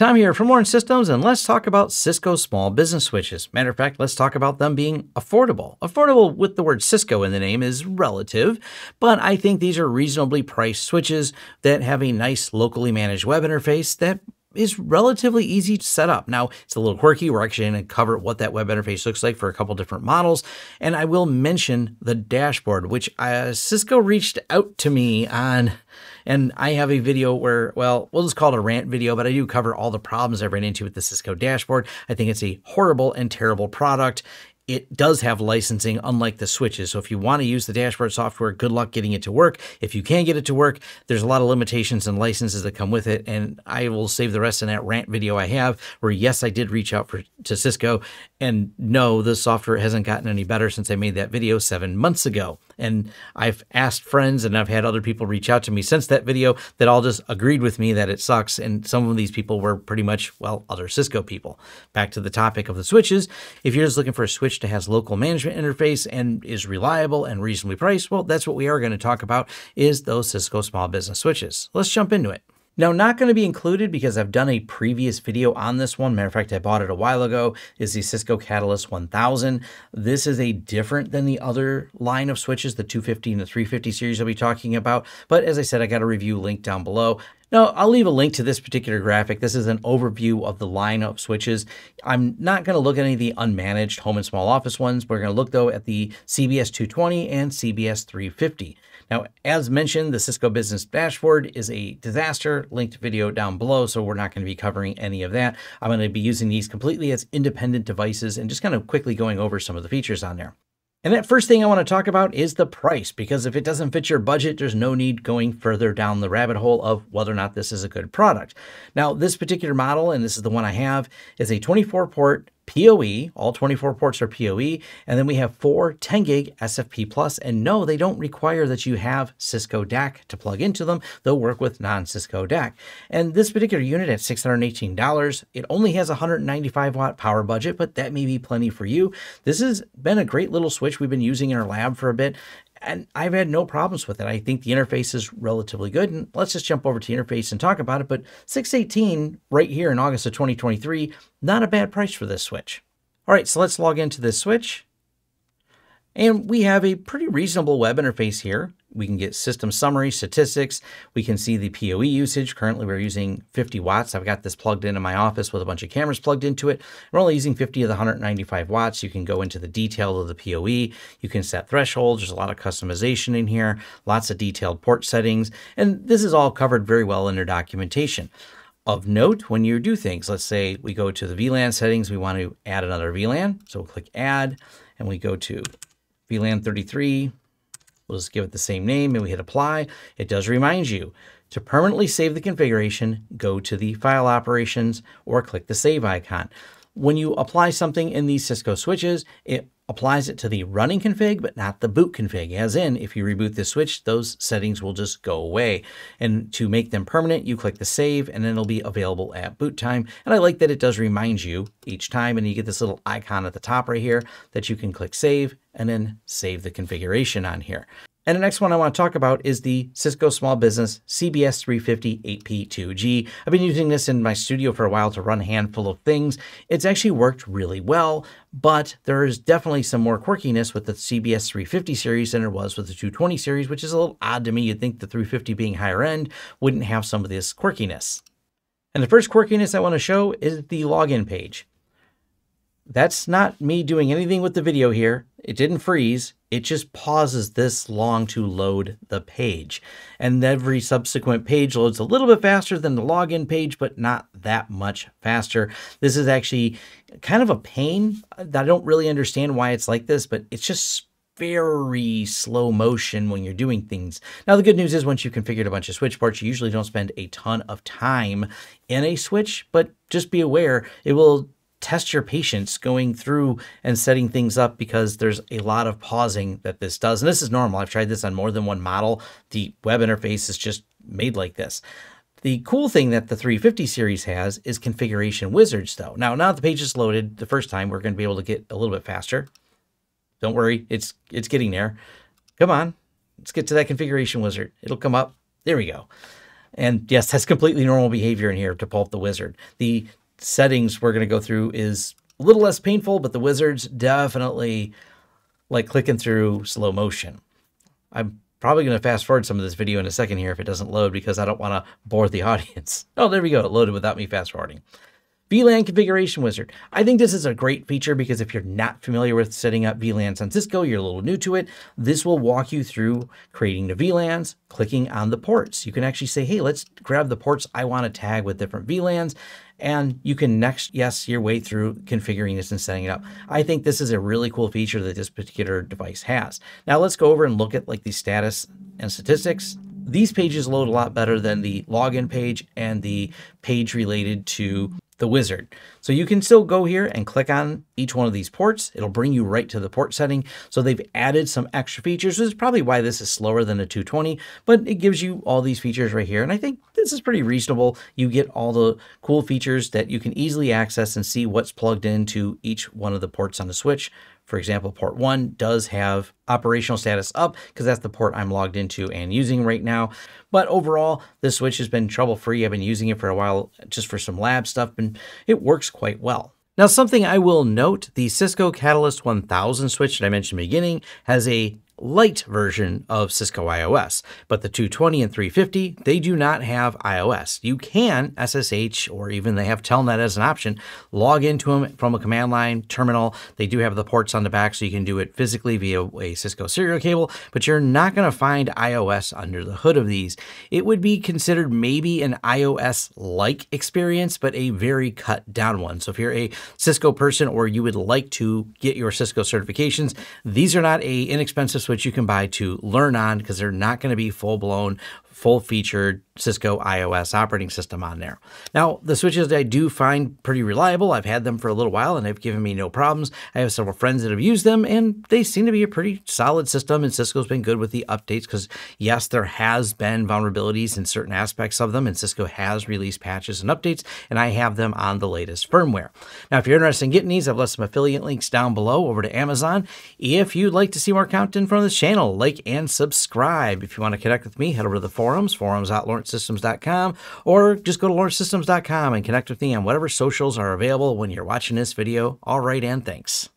Tom here for Lawrence Systems, and let's talk about Cisco small business switches. Matter of fact, let's talk about them being affordable. Affordable with the word Cisco in the name is relative, but I think these are reasonably priced switches that have a nice locally managed web interface that is relatively easy to set up. Now, it's a little quirky. We're actually going to cover what that web interface looks like for a couple different models. And I will mention the dashboard, which uh, Cisco reached out to me on. And I have a video where, well, we'll just call it a rant video, but I do cover all the problems I ran into with the Cisco dashboard. I think it's a horrible and terrible product it does have licensing, unlike the switches. So if you want to use the dashboard software, good luck getting it to work. If you can get it to work, there's a lot of limitations and licenses that come with it. And I will save the rest in that rant video I have, where yes, I did reach out for to Cisco, and no, the software hasn't gotten any better since I made that video seven months ago. And I've asked friends and I've had other people reach out to me since that video that all just agreed with me that it sucks. And some of these people were pretty much, well, other Cisco people. Back to the topic of the switches. If you're just looking for a switch to has local management interface and is reliable and reasonably priced, well, that's what we are going to talk about is those Cisco small business switches. Let's jump into it. Now, not going to be included because I've done a previous video on this one. Matter of fact, I bought it a while ago, is the Cisco Catalyst 1000. This is a different than the other line of switches, the 250 and the 350 series I'll be talking about. But as I said, I got a review link down below. Now, I'll leave a link to this particular graphic. This is an overview of the line of switches. I'm not going to look at any of the unmanaged home and small office ones. We're going to look, though, at the CBS 220 and CBS 350. Now, as mentioned, the Cisco Business Dashboard is a disaster. Linked video down below, so we're not going to be covering any of that. I'm going to be using these completely as independent devices and just kind of quickly going over some of the features on there. And that first thing I want to talk about is the price, because if it doesn't fit your budget, there's no need going further down the rabbit hole of whether or not this is a good product. Now, this particular model, and this is the one I have, is a 24 port PoE, all 24 ports are PoE, and then we have four 10 gig SFP plus, and no, they don't require that you have Cisco DAC to plug into them. They'll work with non-Cisco DAC. And this particular unit at $618, it only has a 195 watt power budget, but that may be plenty for you. This has been a great little switch we've been using in our lab for a bit, and I've had no problems with it. I think the interface is relatively good. And let's just jump over to the interface and talk about it. But 618 right here in August of 2023, not a bad price for this switch. All right, so let's log into this switch. And we have a pretty reasonable web interface here. We can get system summary, statistics. We can see the PoE usage. Currently, we're using 50 watts. I've got this plugged into my office with a bunch of cameras plugged into it. We're only using 50 of the 195 watts. You can go into the detail of the PoE. You can set thresholds. There's a lot of customization in here, lots of detailed port settings. And this is all covered very well in their documentation. Of note, when you do things, let's say we go to the VLAN settings, we want to add another VLAN. So we'll click add and we go to VLAN 33, We'll just give it the same name and we hit apply. It does remind you to permanently save the configuration, go to the file operations or click the save icon. When you apply something in these Cisco switches, it applies it to the running config, but not the boot config. As in, if you reboot the switch, those settings will just go away. And to make them permanent, you click the save and then it'll be available at boot time. And I like that it does remind you each time and you get this little icon at the top right here that you can click save and then save the configuration on here. And the next one I want to talk about is the Cisco Small Business CBS 350 8P2G. I've been using this in my studio for a while to run a handful of things. It's actually worked really well, but there is definitely some more quirkiness with the CBS 350 series than there was with the 220 series, which is a little odd to me. You'd think the 350 being higher end wouldn't have some of this quirkiness. And the first quirkiness I want to show is the login page. That's not me doing anything with the video here. It didn't freeze. It just pauses this long to load the page. And every subsequent page loads a little bit faster than the login page, but not that much faster. This is actually kind of a pain. That I don't really understand why it's like this, but it's just very slow motion when you're doing things. Now, the good news is once you've configured a bunch of switch ports, you usually don't spend a ton of time in a switch, but just be aware it will test your patience going through and setting things up because there's a lot of pausing that this does. And this is normal. I've tried this on more than one model. The web interface is just made like this. The cool thing that the 350 series has is configuration wizards though. Now, now the page is loaded the first time, we're going to be able to get a little bit faster. Don't worry, it's it's getting there. Come on, let's get to that configuration wizard. It'll come up. There we go. And yes, that's completely normal behavior in here to pull up the wizard. The settings we're going to go through is a little less painful, but the wizard's definitely like clicking through slow motion. I'm probably going to fast forward some of this video in a second here if it doesn't load because I don't want to bore the audience. Oh, there we go. It loaded without me fast forwarding. VLAN Configuration Wizard. I think this is a great feature because if you're not familiar with setting up VLANs on Cisco, you're a little new to it, this will walk you through creating the VLANs, clicking on the ports. You can actually say, hey, let's grab the ports I want to tag with different VLANs, and you can next yes your way through configuring this and setting it up. I think this is a really cool feature that this particular device has. Now let's go over and look at like the status and statistics. These pages load a lot better than the login page and the page related to the wizard. So you can still go here and click on each one of these ports. It'll bring you right to the port setting. So they've added some extra features. which is probably why this is slower than a 220, but it gives you all these features right here. And I think this is pretty reasonable. You get all the cool features that you can easily access and see what's plugged into each one of the ports on the switch. For example, port one does have operational status up because that's the port I'm logged into and using right now. But overall, this switch has been trouble free. I've been using it for a while just for some lab stuff and it works quite well. Now, something I will note, the Cisco Catalyst 1000 switch that I mentioned in the beginning has a light version of Cisco IOS, but the 220 and 350, they do not have IOS. You can SSH or even they have Telnet as an option, log into them from a command line terminal. They do have the ports on the back so you can do it physically via a Cisco serial cable, but you're not going to find IOS under the hood of these. It would be considered maybe an IOS like experience, but a very cut down one. So if you're a Cisco person or you would like to get your Cisco certifications, these are not a inexpensive which you can buy to learn on because they're not going to be full blown full featured Cisco IOS operating system on there. Now, the switches I do find pretty reliable. I've had them for a little while and they've given me no problems. I have several friends that have used them and they seem to be a pretty solid system and Cisco's been good with the updates because yes, there has been vulnerabilities in certain aspects of them and Cisco has released patches and updates and I have them on the latest firmware. Now, if you're interested in getting these, I've left some affiliate links down below over to Amazon. If you'd like to see more content from this channel, like and subscribe. If you want to connect with me, head over to the forum forums, forums.lawrencesystems.com, or just go to lawrencesystems.com and connect with me on whatever socials are available when you're watching this video. All right, and thanks.